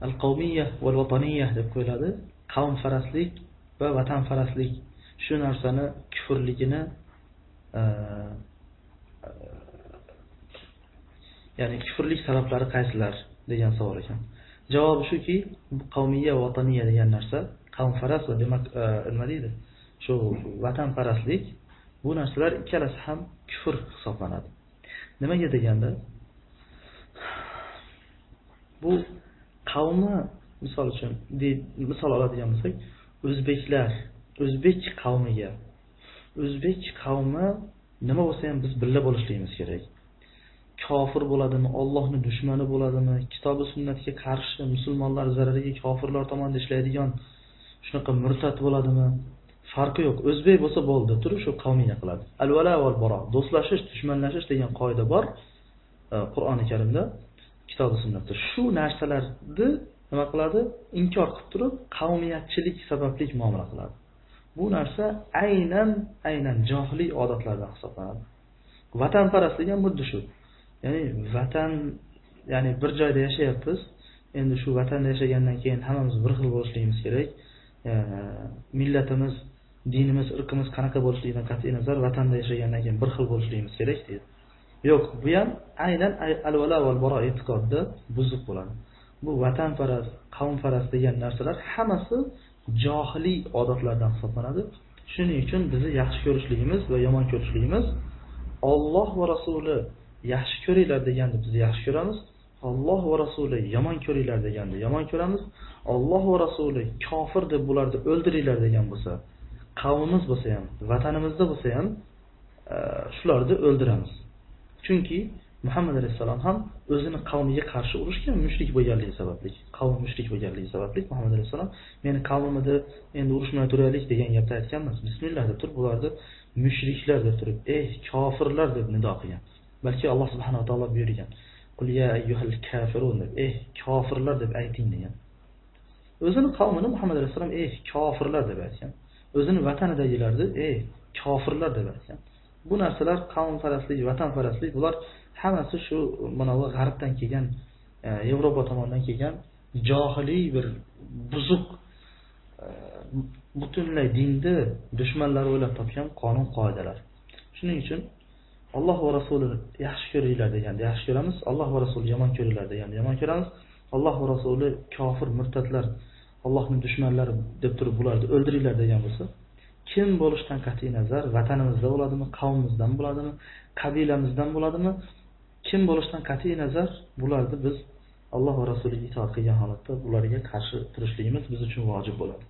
al qavmiya val vataniya deb qo'yiladi. Qavmfarastlik va vatanfarastlik shu narsani kufrligini e, e, ya'ni kufrlik sabablari qaysilar degan savol ekan. Javobi shuki qavmiya vataniya degan narsa qavmfarast va demak e, nima deydi? Shu vatanparastlik bu narsalar ikkalasi ham kufr hisoblanadi. Nimaga deganda bu qavmi misol uchun misol oladigan bo'lsak o'zbeklar o'zbek qavmiga o'zbek qavmi nima bo'lsa ham biz birga bo'lishligimiz kerak. Kofir bo'ladimi ollohni dushmani bo'ladimi kitobi sunnatga qarshi musulmonlar zarariga kofirlar tomonida ishlaydigan shunaqa murtad bo'ladimi? Farqi yo'q. O'zbek bo'lsa bo'ldi turib shu qavmiga qiladi. Al vala val baro do'stlashish dushmanlashish degan qoida bor e, qur'oni karimda. Kitobi sunnatda shu narsalarni nima qiladi? Inkor qilib turib qavmiyatchilik sababli muomala qiladi. Bu narsa aynan aynan johiliy odatlardan hisoblanadi. Vatanparastlik ham xuddi shu. Ya'ni vatan ya'ni bir joyda yashayapmiz endi shu vatanda yashagandan keyin hammamiz bir xil bo'lishligimiz kerak. Millatimiz dinimiz irqimiz qanaqa bo'lishligidan qat'iy nazar vatanda yashagandan keyin bir xil bo'lishligimiz kerak deydi. Yo'q bu ham aynan al vala val baro e'tiqodida buzuq bo'ladi. Bu vatanparast qavmparast degan narsalar hammasi johiliy odatlardan hisoblanadi. Shuning uchun bizni yaxshi ko'rishligimiz va yomon ko'rishligimiz olloh va rasuli yaxshi ko'ringlar deganda biz yaxshi ko'ramiz. Olloh va rasuli yomon ko'ringlar deganda yomon ko'ramiz. Olloh va rasuli kofir deb bularni o'ldiringlar degan bo'lsa qavmimiz bo'lsa ham vatanimizda bo'lsa ham e, shularni o'ldiramiz. Chunki muhammad alayhissalom ham o'zini qavmiga qarshi urushgan mushrik bo'lganligi sababli qavm mushrik bo'lganligi sababli muhammad alayhissalom meni qavmimni endi urushmay turaylik degan gapni aytgan emas bismillah deb turib ularni mushriklar deb turib ey kofirlar deb nido qilgan. Balki alloh subhanava taolo buyurgan qul ya kafirun deb ey kofirlar deb ayting degan. O'zini qavmini muhammad alayhissalom ey kofirlar deb aytgan. O'zini vatanidagilarni ey kofirlar deb aytgan. Bu narsalar qavmparastlik vatanparastlik bular hammasi shu manavi g'arbdan kelgan e, yevropa tomonidan kelgan johiliy bir buzuq e, butunlay dinni dushmanlari o'ylab topgan qonun qoidalar. Shuning uchun alloh va rasulini yaxshi ko'ringlar deganda yaxshi ko'ramiz alloh va rasuli yomon ko'ringlar deganda yomon ko'ramiz alloh va rasuli kofir murtadlar allohni dushmanlari deb turib bularni o'ldiringlar degan bo'lsa kim bo'lishidan qat'iy nazar vatanimizda bo'ladimi qavmimizdan bo'ladimi qabilamizdan bo'ladimi? Kim bo'lishidan qat'iy nazar bularni biz alloh va rasuliga itoat qilgan holatda bularga qarshi turishligimiz biz uchun vojib bo'ladi.